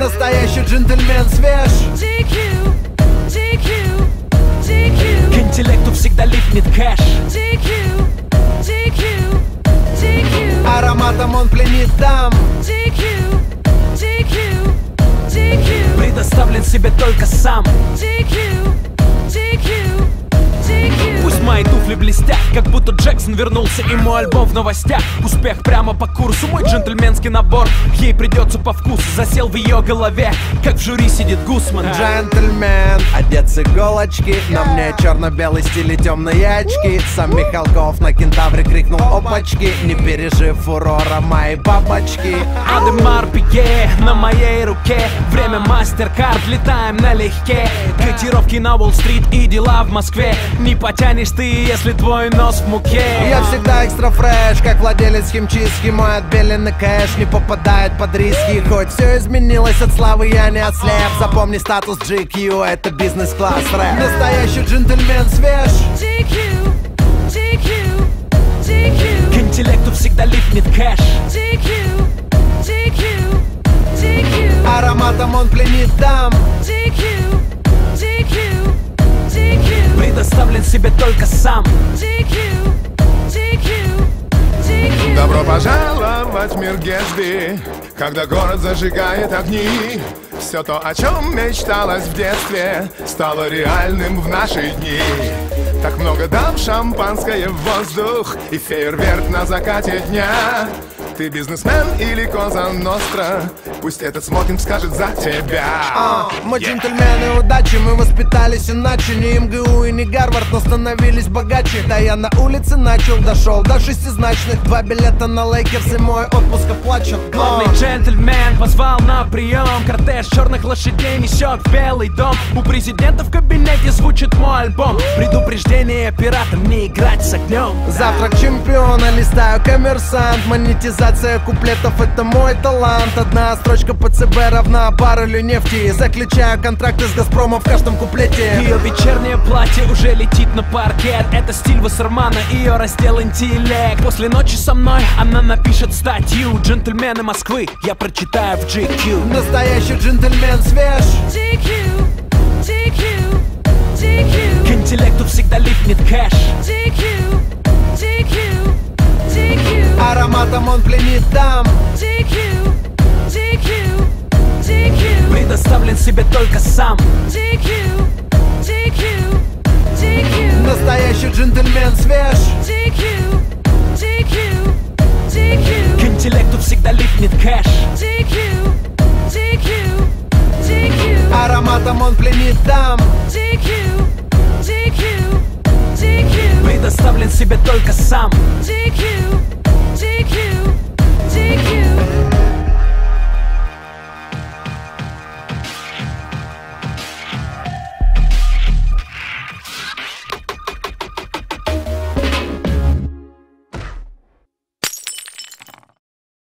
Настоящий джентльмен свеж. GQ, GQ, GQ, К интеллекту всегда липнет кэш. GQ, GQ, GQ, Ароматом он пленит дам. GQ, GQ, GQ, Предоставлен себе только сам. GQ, мои блестят, как будто Джексон вернулся И мой альбом в новостях. Успех прямо по курсу, мой джентльменский набор. Ей придется по вкусу, засел в ее голове Как в жюри сидит Гусман. Джентльмен, одет с иголочки На мне черно-белый стиль и темные очки. Сам Михалков на кентавре крикнул опачки! Не пережив фурора моей бабочки. Адемар Пике на моей руке. Время мастер-карт, летаем налегке. Котировки на Уолл-стрит и дела в Москве. Не потянешь ты, если твой нос в муке. Я всегда экстра фреш, как владелец химчистки. Мой отбеленный кэш не попадает под риски. Хоть все изменилось от славы, я не ослеп. Запомни статус GQ, это бизнес-класс рэп. Настоящий джентльмен свеж. GQ, GQ, GQ, К интеллекту всегда липнет кэш. GQ, GQ, GQ, Ароматом он пленит дам Предоставлен себе только сам. GQ, GQ, GQ. Добро пожаловать в мир Гесби Когда город зажигает огни Все то, о чем мечталось в детстве Стало реальным в наши дни. Так много дам шампанское в воздух И фейерверк на закате дня Ты бизнесмен или коза ностра? Пусть этот смокинг скажет за тебя. А, Мы джентльмены удачи, мы воспитались иначе. Не МГУ и не Гарвард, но становились богаче. Да я на улице начал, дошел до шестизначных. Два билета на Лейкерс и мой отпуск оплачен. Главный джентльмен позвал на прием. Кортеж черных лошадей несет в Белый дом. У президента в кабинете звучит мой альбом. Предупреждение пиратам не играть с огнем. Завтрак чемпиона, листаю Коммерсант. Монетизация куплетов это мой талант. Одна строчка по ЦБ равна баррелю нефти. Заключаю контракты с Газпромом в каждом куплете. Ее вечернее платье уже летит на паркет. Это стиль Вассермана, ее раздел интеллект После ночи со мной она напишет статью. Джентльмены Москвы я прочитаю в GQ Настоящий джентльмен свеж. GQ, GQ, GQ, К интеллекту всегда липнет кэш. GQ, Ароматом он пленит дам GQ, GQ, GQ, Предоставлен себе только сам GQ, GQ, GQ, Настоящий джентльмен свеж GQ, GQ, GQ, К интеллекту всегда липнет кэш GQ, GQ, GQ, Ароматом он пленит дам GQ, GQ, GQ, Предоставлен себе только сам GQ, DQ, DQ.